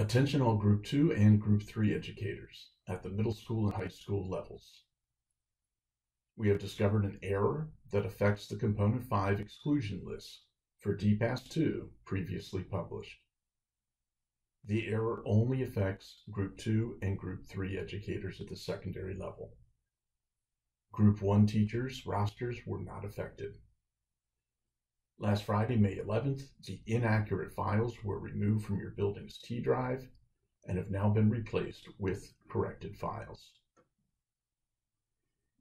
Attention all Group 2 and Group 3 educators at the middle school and high school levels. We have discovered an error that affects the Component 5 exclusion list for DPAS 2 previously published. The error only affects Group 2 and Group 3 educators at the secondary level. Group 1 teachers' rosters were not affected. Last Friday, May 11th, the inaccurate files were removed from your building's T drive and have now been replaced with corrected files.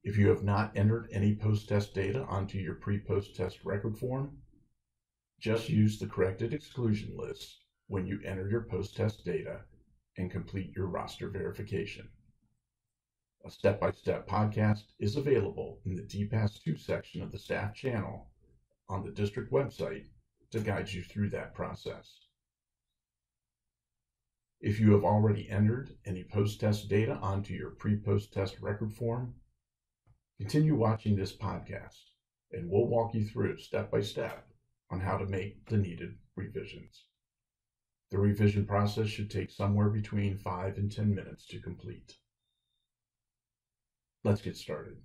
If you have not entered any post-test data onto your pre-post test record form, just use the corrected exclusion list when you enter your post-test data and complete your roster verification. A step-by-step podcast is available in the DPAS 2 section of the staff channel on the district website to guide you through that process. If you have already entered any post-test data onto your pre-post test record form, continue watching this podcast and we'll walk you through step by step on how to make the needed revisions. The revision process should take somewhere between 5 and 10 minutes to complete. Let's get started.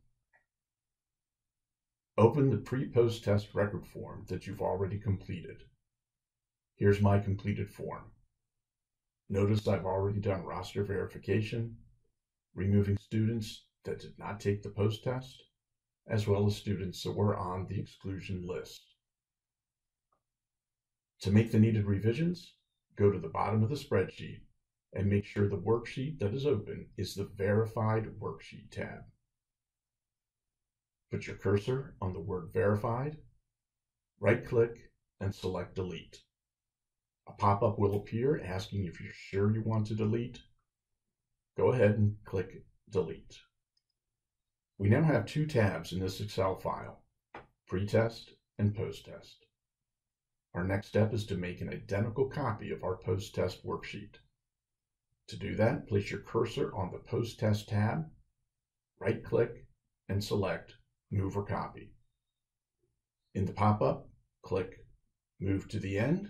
Open the pre-post test record form that you've already completed. Here's my completed form. Notice I've already done roster verification, removing students that did not take the post test, as well as students that were on the exclusion list. To make the needed revisions, go to the bottom of the spreadsheet and make sure the worksheet that is open is the Verified Worksheet tab. Put your cursor on the word verified, right click, and select delete. A pop-up will appear asking if you're sure you want to delete. Go ahead and click delete. We now have two tabs in this Excel file, pretest and post-test. Our next step is to make an identical copy of our post-test worksheet. To do that, place your cursor on the post-test tab, right-click, and select Move or Copy. In the pop-up, click Move to the End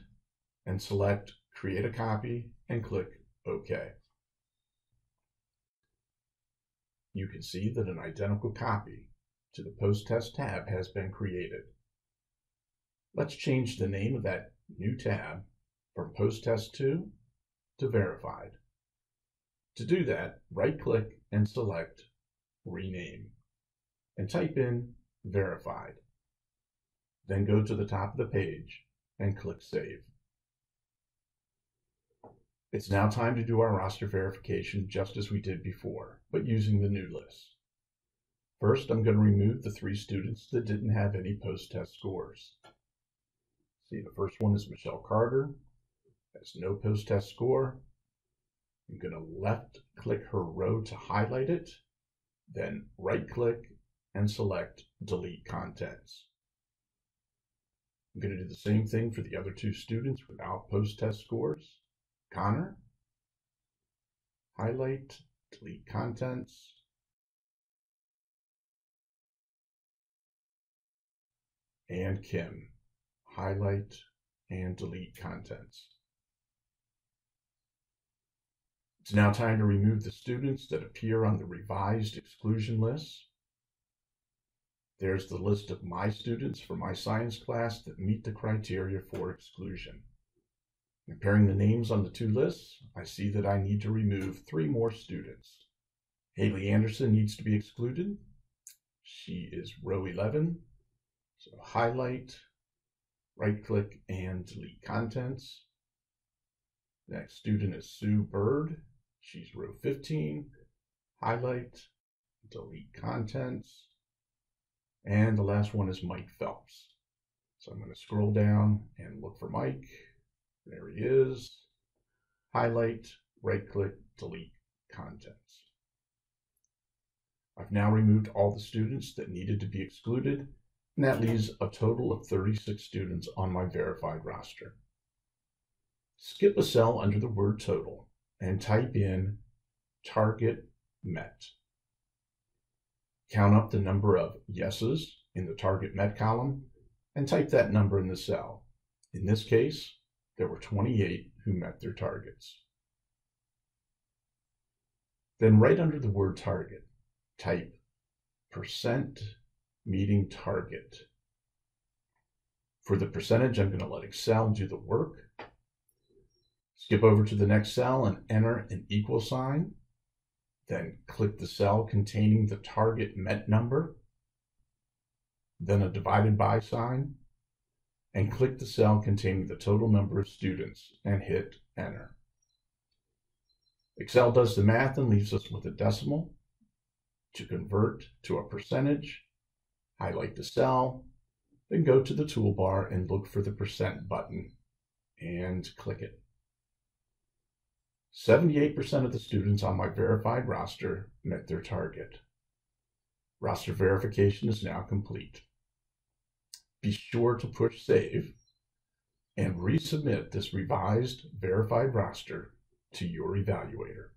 and select Create a Copy and click OK. You can see that an identical copy to the Post-Test tab has been created. Let's change the name of that new tab from Post-Test 2 to Verified. To do that, right-click and select Rename and type in verified. Then go to the top of the page and click Save. It's now time to do our roster verification just as we did before, but using the new list. First, I'm going to remove the three students that didn't have any post-test scores. See, the first one is Michelle Carter, has no post-test score. I'm going to left click her row to highlight it, then right click and select Delete Contents. I'm going to do the same thing for the other two students without post-test scores. Connor, highlight, delete contents, and Kim, highlight and delete contents. It's now time to remove the students that appear on the revised exclusion list. There's the list of my students for my science class that meet the criteria for exclusion. Comparing the names on the two lists, I see that I need to remove three more students. Haley Anderson needs to be excluded. She is row 11. So highlight, right click, and delete contents. Next student is Sue Bird. She's row 15. Highlight, delete contents. And the last one is Mike Phelps. So I'm going to scroll down and look for Mike. There he is. Highlight, right click, delete contents. I've now removed all the students that needed to be excluded, and that leaves a total of 36 students on my verified roster. Skip a cell under the word total and type in target met. Count up the number of yeses in the target met column and type that number in the cell. In this case, there were 28 who met their targets. Then right under the word target, type percent meeting target. For the percentage, I'm going to let Excel do the work. Skip over to the next cell and enter an equal sign. Then click the cell containing the target met number. Then a divided by sign. And click the cell containing the total number of students and hit enter. Excel does the math and leaves us with a decimal. To convert to a percentage, highlight the cell, then go to the toolbar and look for the percent button and click it. 78% of the students on my verified roster met their target. Roster verification is now complete. Be sure to push save and resubmit this revised verified roster to your evaluator.